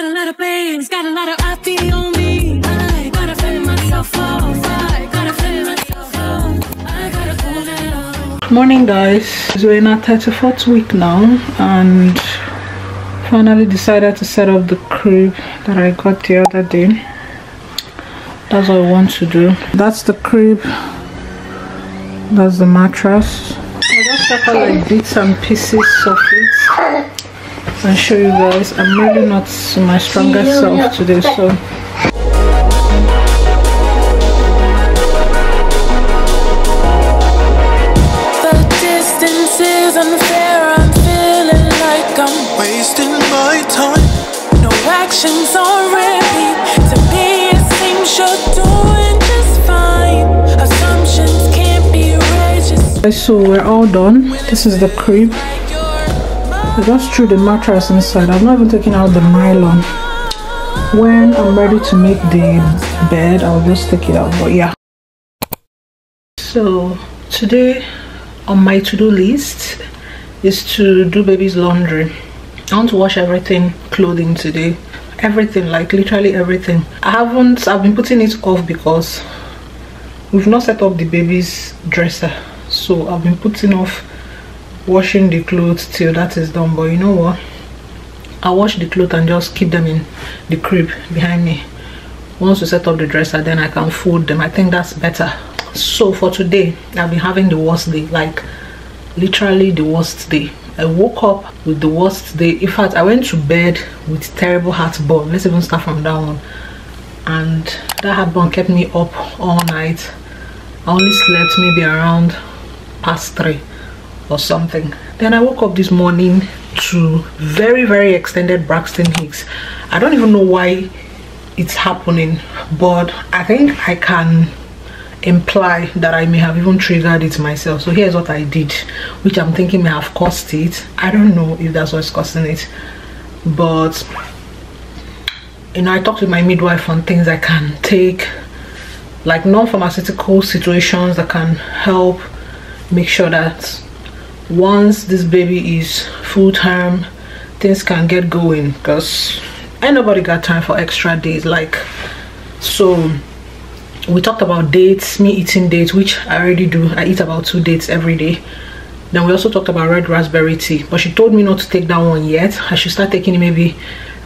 Got a lot of plans, got a lot of I feel on me. I gotta fend myself off. I gotta fend myself off. I gotta. Morning, guys. We're in our 34th week now, and finally decided to set up the crib that I got the other day. That's what I want to do. That's the crib. That's the mattress. I just got like bits and pieces of it and show you guys i'm really not my strongest self today so actions already. To me, it seems you're doing just fine. Assumptions can't be raised. So we're all done. This is the crib. I just threw the mattress inside. I've not even taken out the nylon. When I'm ready to make the bed, I'll just take it out. But yeah. So today on my to-do list is to do baby's laundry. I want to wash everything clothing today everything like literally everything i haven't i've been putting it off because we've not set up the baby's dresser so i've been putting off washing the clothes till that is done but you know what i wash the clothes and just keep them in the crib behind me once we set up the dresser then i can fold them i think that's better so for today i've been having the worst day like literally the worst day I woke up with the worst day. In fact, I went to bed with terrible heartburn. Let's even start from that one. And that heartburn kept me up all night. I only slept maybe around past three or something. Then I woke up this morning to very, very extended Braxton Hicks. I don't even know why it's happening, but I think I can imply that I may have even triggered it myself. So here's what I did, which I'm thinking may have caused it. I don't know if that's what's causing it, but you know, I talked with my midwife on things I can take, like non-pharmaceutical situations that can help make sure that once this baby is full term, things can get going because ain't nobody got time for extra days like so we talked about dates me eating dates which i already do. I eat about two dates every day. Then we also talked about red raspberry tea but she told me not to take that one yet. I should start taking it maybe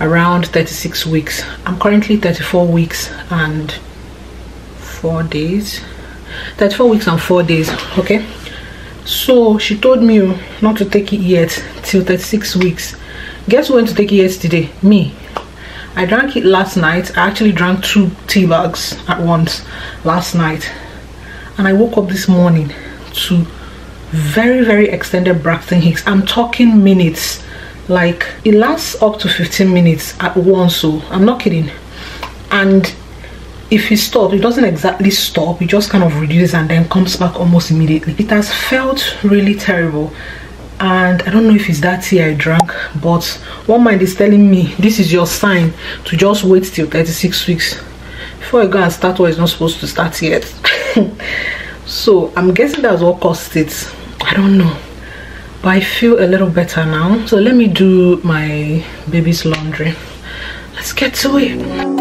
around 36 weeks. I'm currently 34 weeks and four days. 34 weeks and four days okay so she told me oh, not to take it yet till 36 weeks guess who went to take it yesterday me I drank it last night. I actually drank two tea bags at once last night. And I woke up this morning to very, very extended Braxton Hicks. I'm talking minutes. Like, it lasts up to 15 minutes at once. So, I'm not kidding. And if it stops, it doesn't exactly stop. It just kind of reduces and then comes back almost immediately. It has felt really terrible. And i don't know if it's that tea i drank but one mind is telling me this is your sign to just wait till 36 weeks before I go and start what is not supposed to start yet. So i'm guessing that's what caused it. I don't know. But i feel a little better now. So let me do my baby's laundry. Let's get to it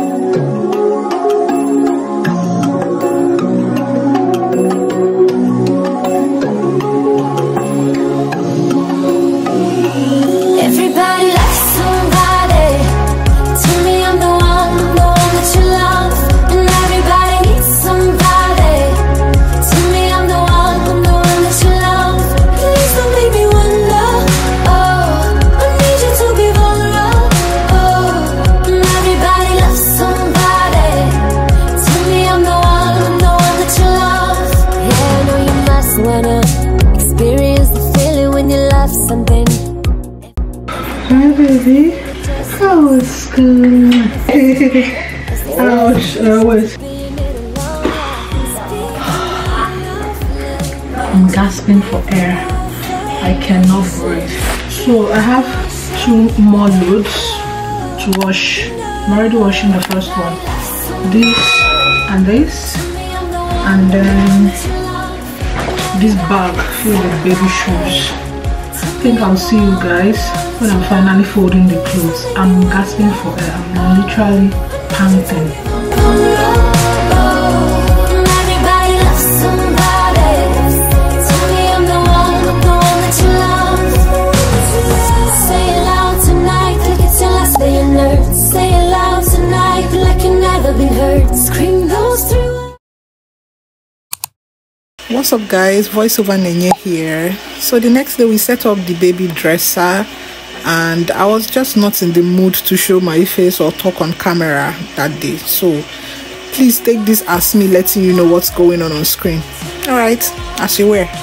Ouch, I was. I'm gasping for air. I cannot breathe. So I have two more loads to wash. I'm already washing the first one. This and this. And then this bag filled with baby shoes. I think I'll see you guys when I'm finally folding the clothes. I'm gasping for air. I'm literally panting. What's up guys? Voiceover nenye here. So the next day we set up the baby dresser and i was just not in the mood to show my face or talk on camera that day. So please take this as me letting you know what's going on on screen. All right as you wear